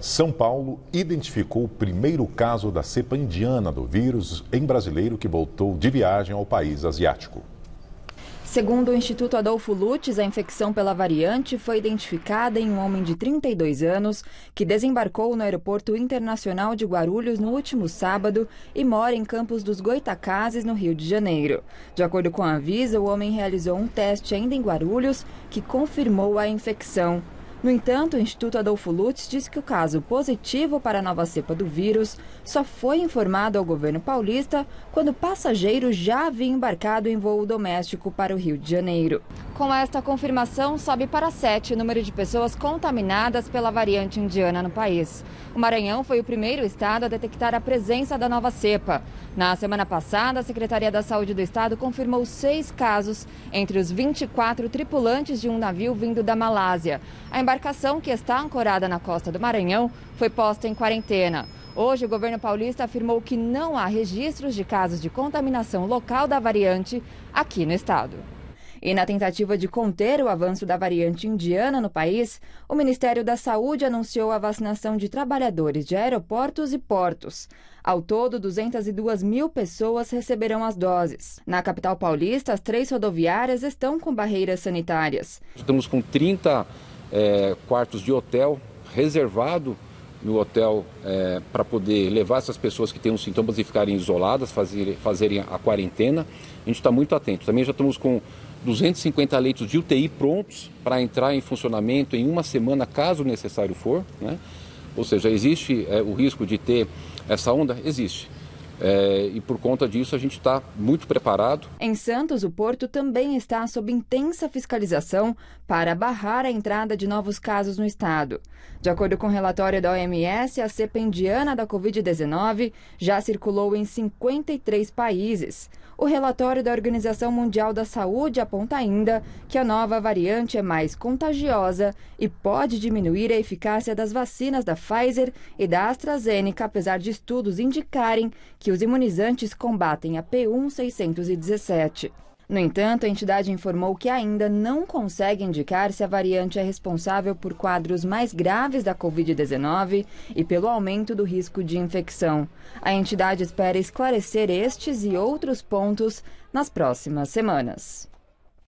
São Paulo identificou o primeiro caso da cepa indiana do vírus em brasileiro que voltou de viagem ao país asiático. Segundo o Instituto Adolfo Lutz, a infecção pela variante foi identificada em um homem de 32 anos que desembarcou no Aeroporto Internacional de Guarulhos no último sábado e mora em Campos dos Goitacazes, no Rio de Janeiro. De acordo com a Avisa, o homem realizou um teste ainda em Guarulhos que confirmou a infecção. No entanto, o Instituto Adolfo Lutz disse que o caso positivo para a nova cepa do vírus só foi informado ao governo paulista quando o passageiro já havia embarcado em voo doméstico para o Rio de Janeiro. Com esta confirmação, sobe para sete o número de pessoas contaminadas pela variante indiana no país. O Maranhão foi o primeiro estado a detectar a presença da nova cepa. Na semana passada, a Secretaria da Saúde do Estado confirmou seis casos entre os 24 tripulantes de um navio vindo da Malásia. A embarcação, que está ancorada na costa do Maranhão, foi posta em quarentena. Hoje, o governo paulista afirmou que não há registros de casos de contaminação local da variante aqui no estado. E na tentativa de conter o avanço da variante indiana no país, o Ministério da Saúde anunciou a vacinação de trabalhadores de aeroportos e portos. Ao todo, 202 mil pessoas receberão as doses. Na capital paulista, as três rodoviárias estão com barreiras sanitárias. Estamos com 30 é, quartos de hotel reservado no hotel é, para poder levar essas pessoas que têm os sintomas e ficarem isoladas, fazer, fazerem a quarentena. A gente está muito atento. Também já estamos com 250 leitos de UTI prontos para entrar em funcionamento em uma semana, caso necessário for. Né? Ou seja, existe é, o risco de ter essa onda? Existe. É, e por conta disso a gente está muito preparado. Em Santos, o porto também está sob intensa fiscalização para barrar a entrada de novos casos no estado. De acordo com o relatório da OMS, a cepa indiana da Covid-19 já circulou em 53 países. O relatório da Organização Mundial da Saúde aponta ainda que a nova variante é mais contagiosa e pode diminuir a eficácia das vacinas da Pfizer e da AstraZeneca, apesar de estudos indicarem que os imunizantes combatem a P1-617. No entanto, a entidade informou que ainda não consegue indicar se a variante é responsável por quadros mais graves da Covid-19 e pelo aumento do risco de infecção. A entidade espera esclarecer estes e outros pontos nas próximas semanas.